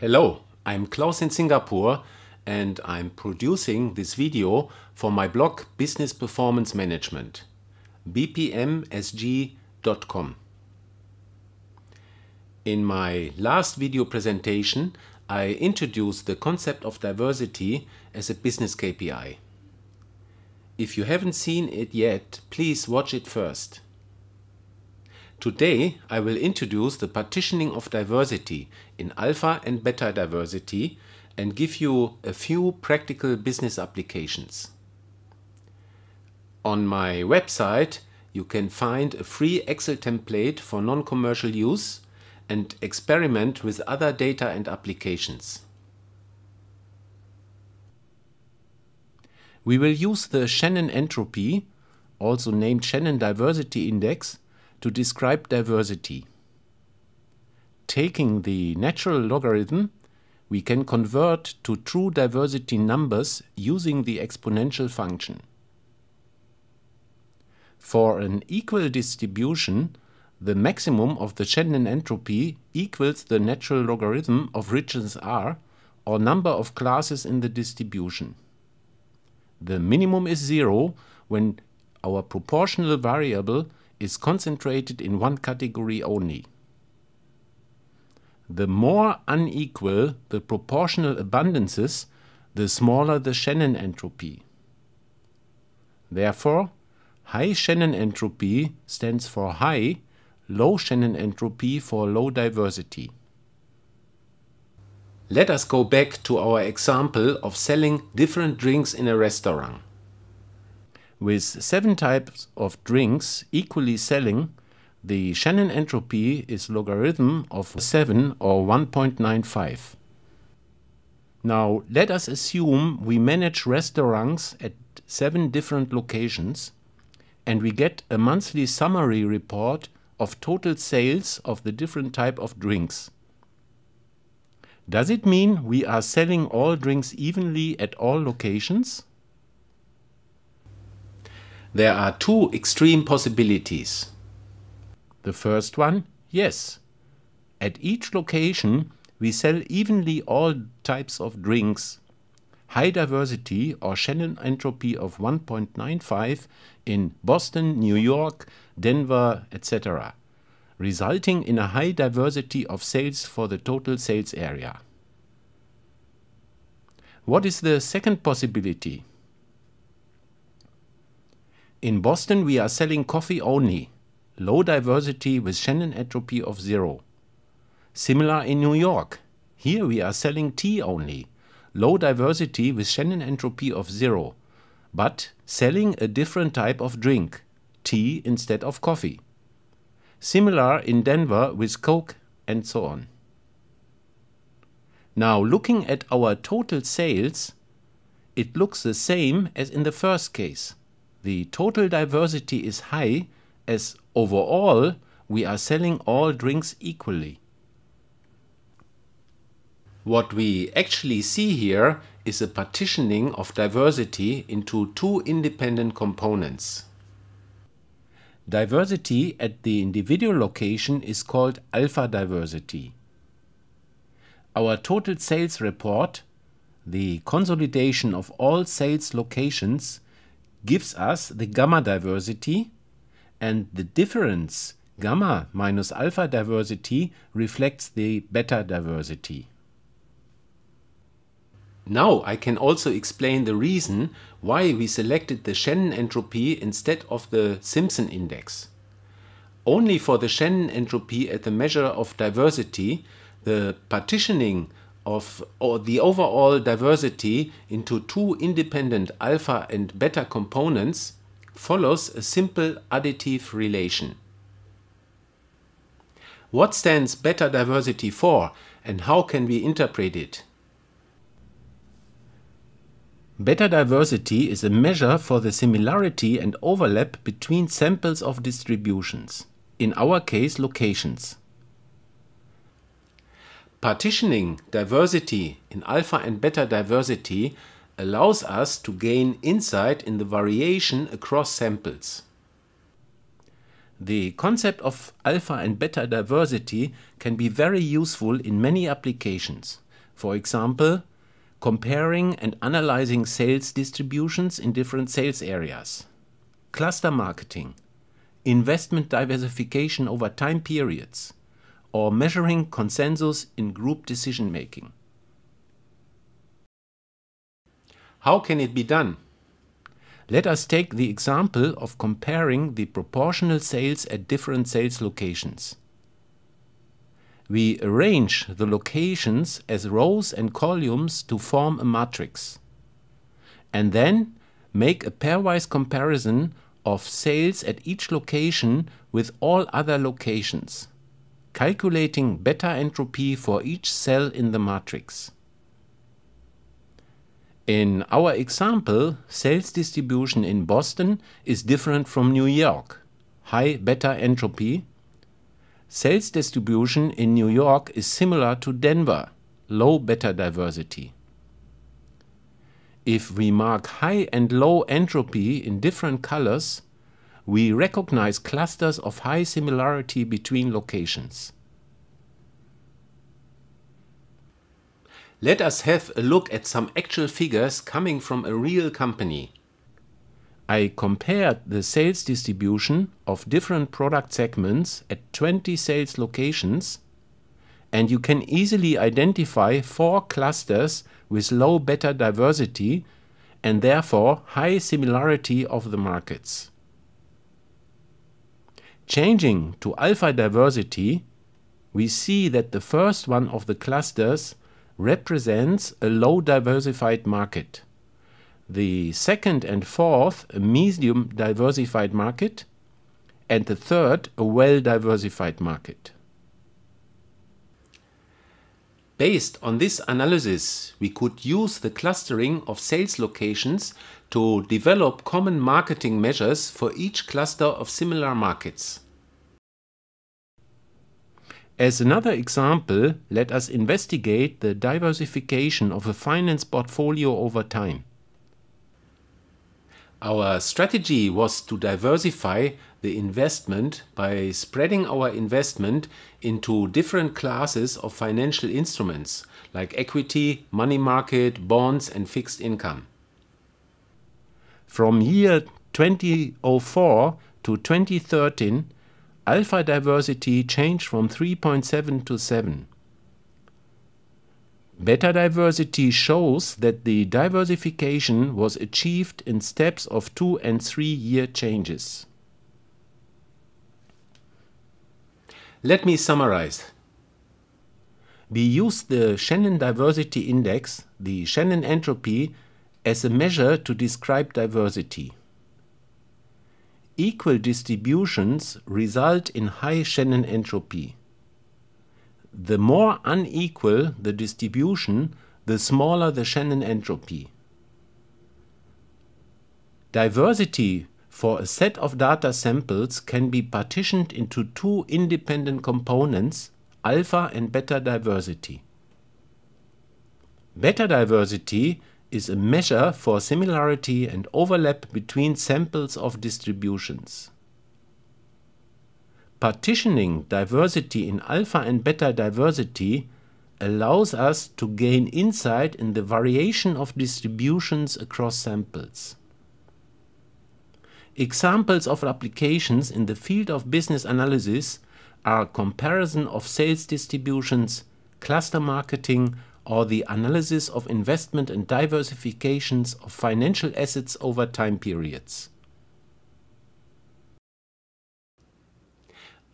Hello, I'm Klaus in Singapore and I'm producing this video for my blog Business Performance Management bpmsg.com. In my last video presentation I introduced the concept of diversity as a business KPI. If you haven't seen it yet, please watch it first. Today I will introduce the partitioning of diversity in alpha and beta diversity and give you a few practical business applications. On my website you can find a free Excel template for non-commercial use and experiment with other data and applications. We will use the Shannon entropy, also named Shannon diversity index, to describe diversity. Taking the natural logarithm, we can convert to true diversity numbers using the exponential function. For an equal distribution, the maximum of the Shannon entropy equals the natural logarithm of richness r, or number of classes in the distribution. The minimum is zero when our proportional variable is concentrated in one category only. The more unequal the proportional abundances, the smaller the Shannon entropy. Therefore, high Shannon entropy stands for high, low Shannon entropy for low diversity. Let us go back to our example of selling different drinks in a restaurant. With seven types of drinks equally selling, the Shannon entropy is logarithm of 7 or 1.95. Now let us assume we manage restaurants at seven different locations and we get a monthly summary report of total sales of the different type of drinks. Does it mean we are selling all drinks evenly at all locations? There are two extreme possibilities. The first one, yes. At each location, we sell evenly all types of drinks. High diversity or Shannon entropy of 1.95 in Boston, New York, Denver, etc., resulting in a high diversity of sales for the total sales area. What is the second possibility? In Boston, we are selling coffee only, low diversity with Shannon entropy of zero. Similar in New York. Here we are selling tea only, low diversity with Shannon entropy of zero, but selling a different type of drink, tea instead of coffee. Similar in Denver with Coke and so on. Now looking at our total sales, it looks the same as in the first case the total diversity is high as overall we are selling all drinks equally. What we actually see here is a partitioning of diversity into two independent components. Diversity at the individual location is called alpha diversity. Our total sales report, the consolidation of all sales locations, gives us the gamma diversity and the difference gamma minus alpha diversity reflects the beta diversity. Now I can also explain the reason why we selected the Shannon entropy instead of the Simpson index. Only for the Shannon entropy at the measure of diversity, the partitioning of or the overall diversity into two independent alpha and beta components follows a simple additive relation. What stands beta diversity for and how can we interpret it? Beta diversity is a measure for the similarity and overlap between samples of distributions, in our case locations. Partitioning diversity in alpha and beta diversity allows us to gain insight in the variation across samples. The concept of alpha and beta diversity can be very useful in many applications. For example, comparing and analyzing sales distributions in different sales areas, cluster marketing, investment diversification over time periods, or measuring consensus in group decision making. How can it be done? Let us take the example of comparing the proportional sales at different sales locations. We arrange the locations as rows and columns to form a matrix. And then make a pairwise comparison of sales at each location with all other locations, calculating beta entropy for each cell in the matrix. In our example, sales distribution in Boston is different from New York, high beta entropy. Sales distribution in New York is similar to Denver, low beta diversity. If we mark high and low entropy in different colors, we recognize clusters of high similarity between locations. Let us have a look at some actual figures coming from a real company. I compared the sales distribution of different product segments at 20 sales locations and you can easily identify four clusters with low beta diversity and therefore high similarity of the markets. Changing to alpha diversity, we see that the first one of the clusters represents a low diversified market. The second and fourth, a medium diversified market, and the third, a well diversified market. Based on this analysis, we could use the clustering of sales locations to develop common marketing measures for each cluster of similar markets. As another example, let us investigate the diversification of a finance portfolio over time. Our strategy was to diversify the investment by spreading our investment into different classes of financial instruments like equity, money market, bonds and fixed income. From year 2004 to 2013, alpha diversity changed from 3.7 to 7. Beta diversity shows that the diversification was achieved in steps of 2 and 3 year changes. Let me summarize. We use the Shannon Diversity Index, the Shannon entropy, as a measure to describe diversity. Equal distributions result in high Shannon entropy. The more unequal the distribution, the smaller the Shannon entropy. Diversity for a set of data samples can be partitioned into two independent components, alpha and beta diversity. Beta diversity is a measure for similarity and overlap between samples of distributions. Partitioning diversity in alpha and beta diversity allows us to gain insight in the variation of distributions across samples. Examples of applications in the field of business analysis are comparison of sales distributions, cluster marketing, or the analysis of investment and diversifications of financial assets over time periods.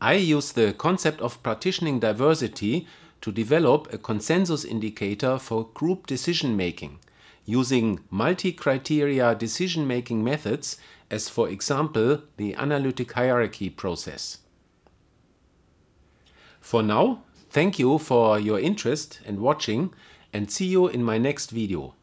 I use the concept of partitioning diversity to develop a consensus indicator for group decision making using multi-criteria decision making methods as for example the analytic hierarchy process. For now, Thank you for your interest and watching and see you in my next video.